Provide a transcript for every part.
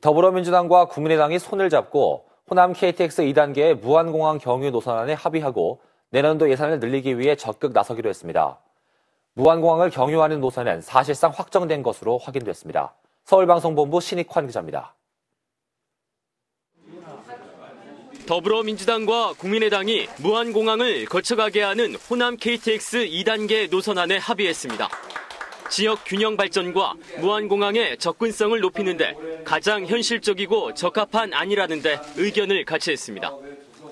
더불어민주당과 국민의당이 손을 잡고 호남 KTX 2단계의 무안공항 경유 노선안에 합의하고 내년도 예산을 늘리기 위해 적극 나서기로 했습니다. 무안공항을 경유하는 노선은 사실상 확정된 것으로 확인됐습니다. 서울방송본부 신익환 기자입니다. 더불어민주당과 국민의당이 무안공항을 거쳐가게 하는 호남 KTX 2단계 노선안에 합의했습니다. 지역 균형 발전과 무안공항의 접근성을 높이는데 가장 현실적이고 적합한 안이라는데 의견을 같이 했습니다.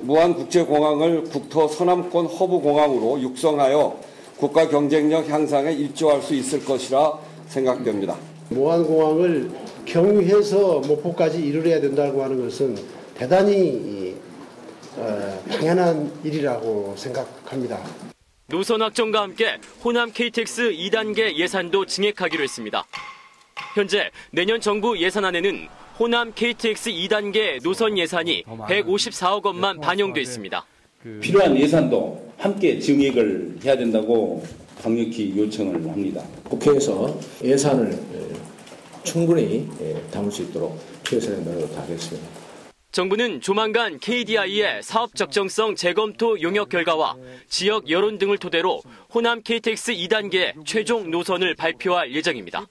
무안국제공항을 국토 서남권 허브공항으로 육성하여 국가 경쟁력 향상에 일조할 수 있을 것이라 생각됩니다. 무안공항을 경유해서 목포까지 이르러야 된다고 하는 것은 대단히 어, 당연한 일이라고 생각합니다. 노선 확정과 함께 호남 KTX 2단계 예산도 증액하기로 했습니다. 현재 내년 정부 예산안에는 호남 KTX 2단계 노선 예산이 154억 원만 반영돼 있습니다. 필요한 예산도 함께 증액을 해야 된다고 강력히 요청을 합니다. 국회에서 예산을 충분히 담을 수 있도록 최선의 노력을 다하겠습니다. 정부는 조만간 KDI의 사업 적정성 재검토 용역 결과와 지역 여론 등을 토대로 호남 KTX 2단계 최종 노선을 발표할 예정입니다.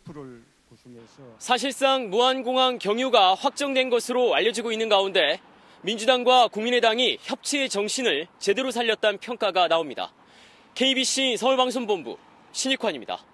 사실상 무안공항 경유가 확정된 것으로 알려지고 있는 가운데 민주당과 국민의당이 협치의 정신을 제대로 살렸다는 평가가 나옵니다. KBC 서울방송본부 신익환입니다.